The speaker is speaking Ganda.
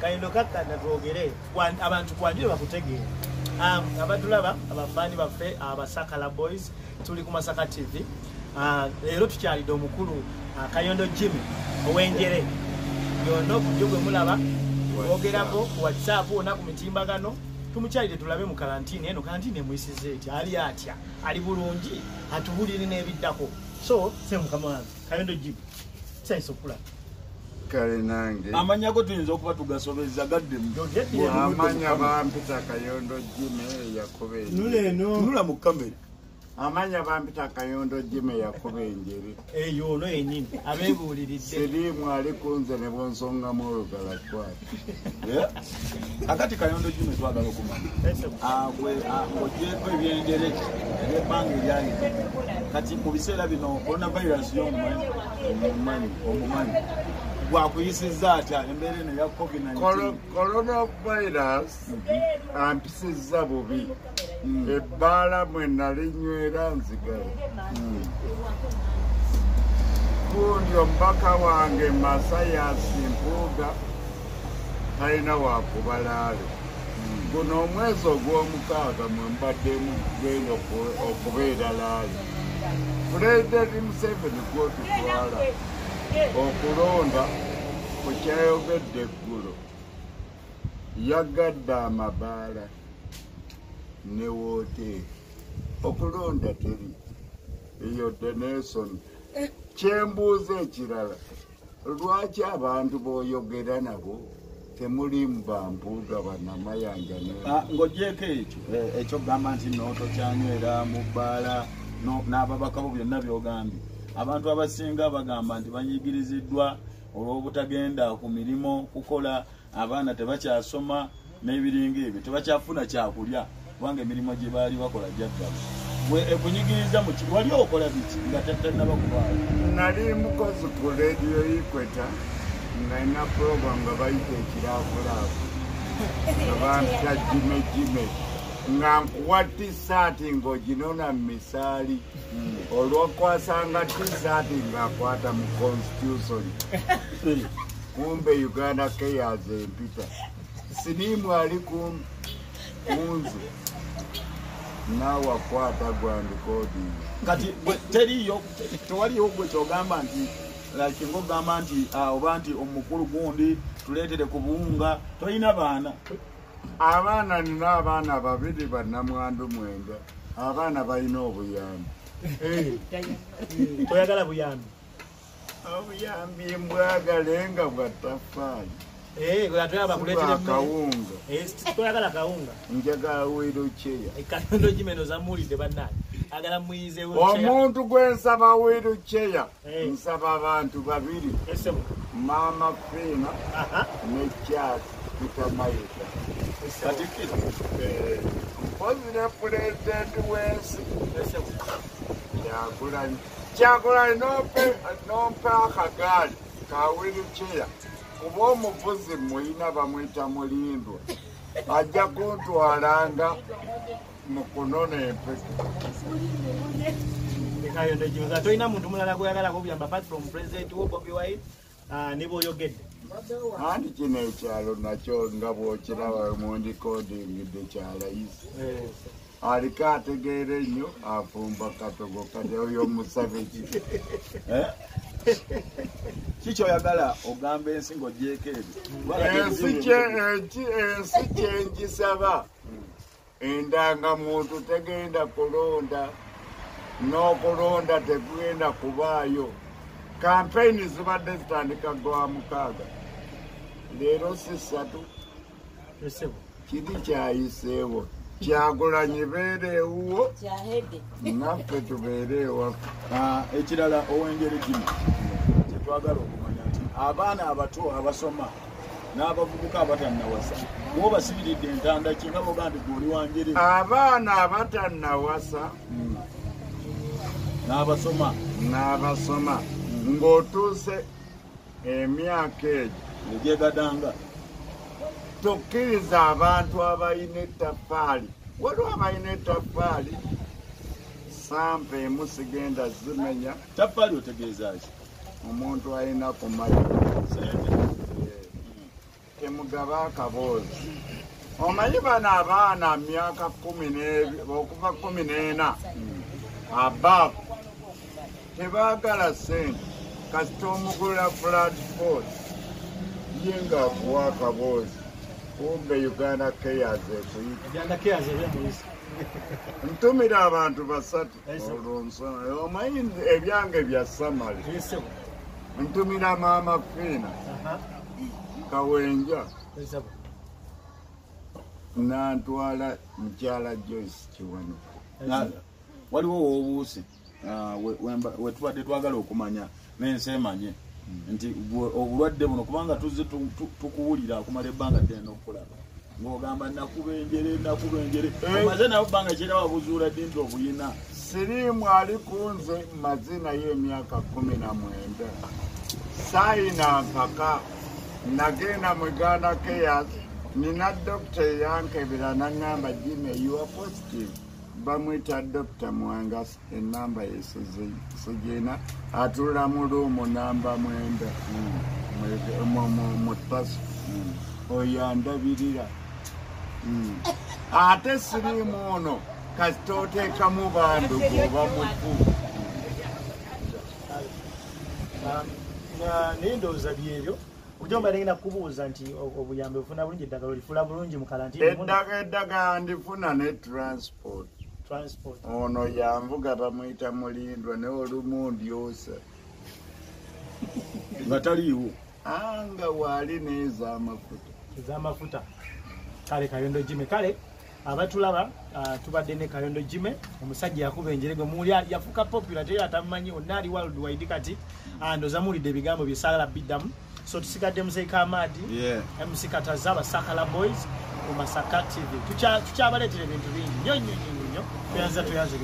kayino kakkanda twogere. Abantu kwanjire bakutegeera Um, abatulaba abafaani baffe abasakala boys tuli ku masaka tv Ah, leero tukyalidde omukulu ah, kayondo jimmy ow'enjere yonna okujjo gwe mulaba bogerako ku whatsapp wonna ku mitimbagano. Tumukyalidde tulabe mu kalantiini eno kalantiini emuyisiza eti ali atya? Ali bulungi? Atubulire n'ebiddako. So se mukama wange kayondo jimmy kisanyisa okulaba kale nange. Amanya go tuyinza okuba tugasobezza gaddemu Yogedde. amanya bampita kayondo jime yakuba enjeri tunula mu kamera amanya bampita kayondo jime yakuba enjeri eyo ono yenyini abeebuuliridde. Sirimu ali kunze ne bonsongamu olugala kwati akati kayondo gino twagala okumanya. Ng'ogyeko ebyendere ebyebbanga eryali kati mu biseera bino coronavirus yomumanyi omumanyi omumanyi gwakuyisizza atya embeera eno ya covid-19? Coronavirus ampisizza bubi. Ebbaala mwe nalinywera nzigale gundi omubaka wange masayasi mpuuga talina wakubalaale guno omwezi ogw'omukaaga mwe mbaddemu genda oku- okubeera laale pulezidenti museveni gwotutwala okulonda kukyayogedde eggulo. Yagadde amabaala ne wooteeri okulonda teri eyo deneson kyembuuza ekirala lwaki abantu boyogera nabo temulimu bampuuga banamayanja ne Ah, ng'ogyeko ekyo? Eh, ekyo gamba nti nootokyanywera mu bbaala no- n'ababaka bo byonna byogambye. Abantu abasinga bagamba nti banyigiriziddwa olw'obutagenda ku mirimu kukola abaana tebakyasoma n'ebiringa ebyo tebakyafuna kyakulya kubanga emirimu gye baali bakola gyaddala gwe ekunyigiriza mu ki wali okola biki nga tatanaba kubaayo nali mukozi ku rediyo ikweta nga ina program nga bayita ekiraafulaafu nga bampita jime nga nkuwa tisaati ng'oginona mu misaali. Olwokwasanga tisaati ng'akwata mu constitution. Kumbe uganda keyas empita. Sirimu ali kunze naawakwata gwandikoodinga kati gwe teriyo tewaliyo gwe kyogamba nti like ngaogamba nti ah, oba nti omukulu gundi tuleetere ku buwunga tolina baana. Abaana nina abaana babiri bannamwandu mwenda. Abaana balina obuyambi. Toyagala buyambi. Obuyambi mbwagale nga bwatafaali atwala bakuleetera emmere akawunga Eh, toyagala kawunga njagala wiruceya ekanondo gimeno zamuwulidde bannaani agala muyize omuntu gwensaba wiruceya Eh. nsaba abantu babiri. Maama fiina aha. ne charles pitamayeta katikiro mpozi ne pulezidenti w'ensi. Kyagulanyi. Kyagulanyi nompe akagaali ka wiruceya kuba omuvuzi muyina bamwita mulindwa ajja kuntwalanga mu kunona empeke. Ekayondo gino nga tolina muntu mulala gweyagalako obuyamba apart from president wo bobi wine ah, ne bwoyogedde. Anti kino ekyalo nakyo nga bwokiraba mundikodingidde kyalayisi Eh, aliko ategeera ennyo afumba katogo kati oyo musabeki kikyoyagala ogamba ensi ng'ogyeko ebyo ensi kye- eki- ensi kyengisaba endangamuntu tegenda kulonda n'okulonda tekugenda kubaayo. Kampeyini zibadde zitandika gwa mukaaga. Leero si ssatu. Kiri kyayiseewo kyagulanyi beera ewuwo naffe tubeere ewaffe ekirala ow'engeri gino kyetwagala okumanya nti abaana abato abasoma n'abavubuka abatannawasa bwobasibiridde entanda ki nga boga nti guli wanjiri abaana abatannawasa n'abasoma. N'abasoma. Ng'otuuse emyaka egyo. Egyegadanga tokkiriza abantu abalina ettaffaali. Waliwo abalina ettaffaali? Sampa emu sigenda zimenya. Taffaali otegeeza ki? Omuntu alina kumanya. Sente. Temugaba akaboozi. Omanyi bano abaana myaka kumi okuva kumi n'ena? Abaavu tebaagala sente kasita omugulira flatford ye ngaakuwa akaboozi kumbe uganda keyas ekuyita uganda cares muyisa ntumira abantu basatu. Ese. olwonsona omanyi ebyange bya tuyisebo ntumira maama fiina. Kawenja. Nantwala mukyala joyce kiwano. Na- waliwo wobuuse wetubadde twagala okumanya nensi emanye nti obulwadde buno kubanga tuzze tu- tu- tukuwulira akumala ebbanga ddene n'okulaba ng'ogamba nakubenjere nakubenjere Eh. omaze nawe ebbanga kyera wabuzuula ddi nti obuyina? Siriimu ali kunze mazina y'emyaka kumi na mwenda. Saayina mpaka nagenda mu uganda keyas nina dokita eyankebera naŋŋamba jime yuwa positive bamwita dokita mwangas enamba yesigina atulula mu luumu namba mwenda mu- mu- pasu oyo andabirira ate siriimu ono kasita oteekamu bandu goba mufu. Naye ndowooza byebyo ojomba negenda kubuuza nti obuyambi bufuna bulungi eddagala olifula bulungi mu kalantini eddaga eddagala ndifuna ne transport transport. Ono yanvuga bamwyita mulindwa ne olumu ndyosa nga taliiwo. Anga waali nez'amafuta ez'amafuta kale kayondo jime. Kale abatulaba ah, tubadde ne kayondo jime. Omusajja yakuba enjere gwe muuli ali- yafuuka popular teri atamumanyi onna ali worldwide kati Ah, ndoza muwulidde ebigambo byesaagala biddamu. So tusigadde muzeika amaadi. Mc kataza basakala boys ku masaka tv Tukya- tukyabaleetera ebintu bingi. Nnyo nnyo nnyo Piazza, piazza.